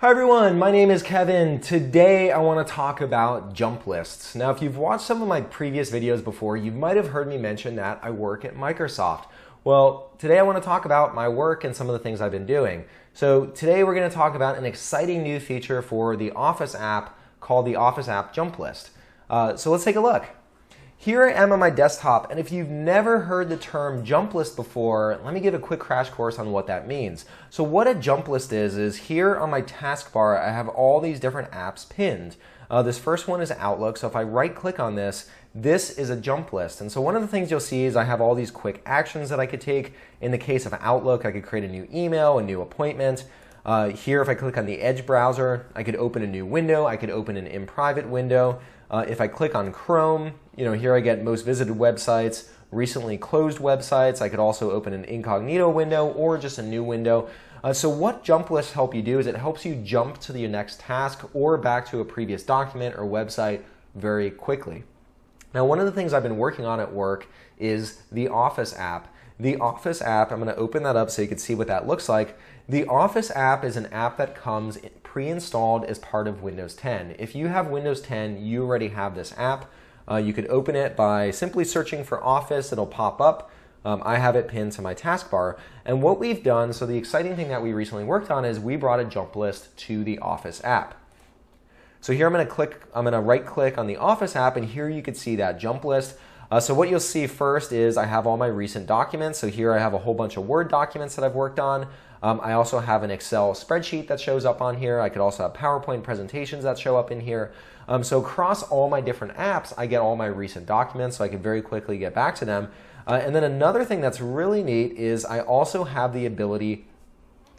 Hi everyone, my name is Kevin. Today I want to talk about jump lists. Now, if you've watched some of my previous videos before, you might have heard me mention that I work at Microsoft. Well, today I want to talk about my work and some of the things I've been doing. So, today we're going to talk about an exciting new feature for the Office app called the Office app jump list. Uh, so, let's take a look. Here I am on my desktop, and if you've never heard the term jump list before, let me give a quick crash course on what that means. So what a jump list is, is here on my taskbar, I have all these different apps pinned. Uh, this first one is Outlook, so if I right click on this, this is a jump list. And so one of the things you'll see is I have all these quick actions that I could take. In the case of Outlook, I could create a new email, a new appointment. Uh, here, if I click on the Edge browser, I could open a new window. I could open an in private window. Uh, if I click on Chrome, you know, here I get most visited websites, recently closed websites. I could also open an incognito window or just a new window. Uh, so what jump lists help you do is it helps you jump to the next task or back to a previous document or website very quickly. Now, one of the things I've been working on at work is the Office app. The Office app, I'm going to open that up so you can see what that looks like. The Office app is an app that comes pre-installed as part of Windows 10. If you have Windows 10, you already have this app. Uh, you could open it by simply searching for Office, it'll pop up. Um, I have it pinned to my taskbar. And what we've done, so the exciting thing that we recently worked on is we brought a jump list to the Office app. So here I'm going to click, I'm going to right click on the Office app, and here you could see that jump list. Uh, so what you'll see first is I have all my recent documents. So here I have a whole bunch of Word documents that I've worked on. Um, I also have an Excel spreadsheet that shows up on here. I could also have PowerPoint presentations that show up in here. Um, so across all my different apps, I get all my recent documents so I can very quickly get back to them. Uh, and then another thing that's really neat is I also have the ability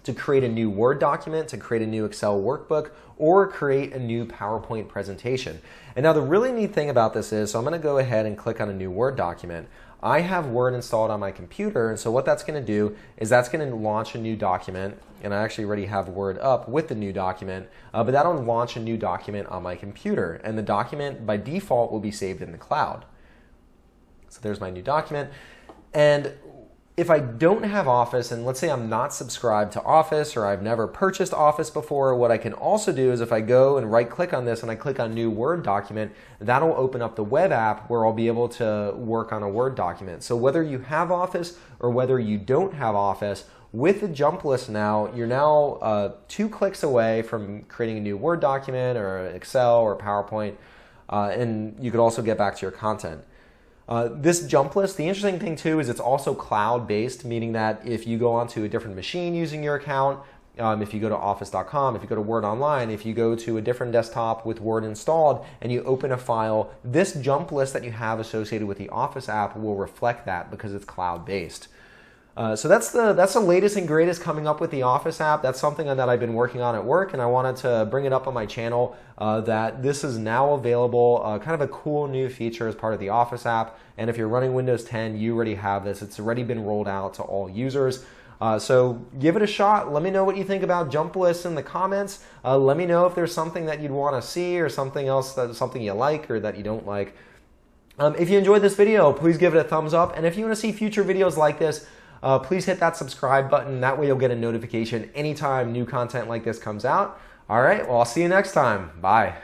to create a new Word document, to create a new Excel workbook, or create a new PowerPoint presentation. And now the really neat thing about this is, so I'm going to go ahead and click on a new Word document. I have Word installed on my computer, and so what that's going to do is that's going to launch a new document, and I actually already have Word up with the new document, uh, but that'll launch a new document on my computer, and the document by default will be saved in the cloud. So there's my new document. And if I don't have Office, and let's say I'm not subscribed to Office or I've never purchased Office before, what I can also do is if I go and right click on this and I click on New Word Document, that'll open up the web app where I'll be able to work on a Word document. So whether you have Office or whether you don't have Office, with the jump list now, you're now uh, two clicks away from creating a new Word document or Excel or PowerPoint, uh, and you could also get back to your content. Uh, this jump list, the interesting thing too is it's also cloud based, meaning that if you go onto a different machine using your account, um, if you go to office.com, if you go to Word Online, if you go to a different desktop with Word installed and you open a file, this jump list that you have associated with the Office app will reflect that because it's cloud based. Uh, so that's the that's the latest and greatest coming up with the Office app. That's something that I've been working on at work, and I wanted to bring it up on my channel. Uh, that this is now available, uh, kind of a cool new feature as part of the Office app. And if you're running Windows 10, you already have this. It's already been rolled out to all users. Uh, so give it a shot. Let me know what you think about jump lists in the comments. Uh, let me know if there's something that you'd want to see or something else that something you like or that you don't like. Um, if you enjoyed this video, please give it a thumbs up. And if you want to see future videos like this, uh, please hit that subscribe button. That way you'll get a notification anytime new content like this comes out. All right, well, I'll see you next time. Bye.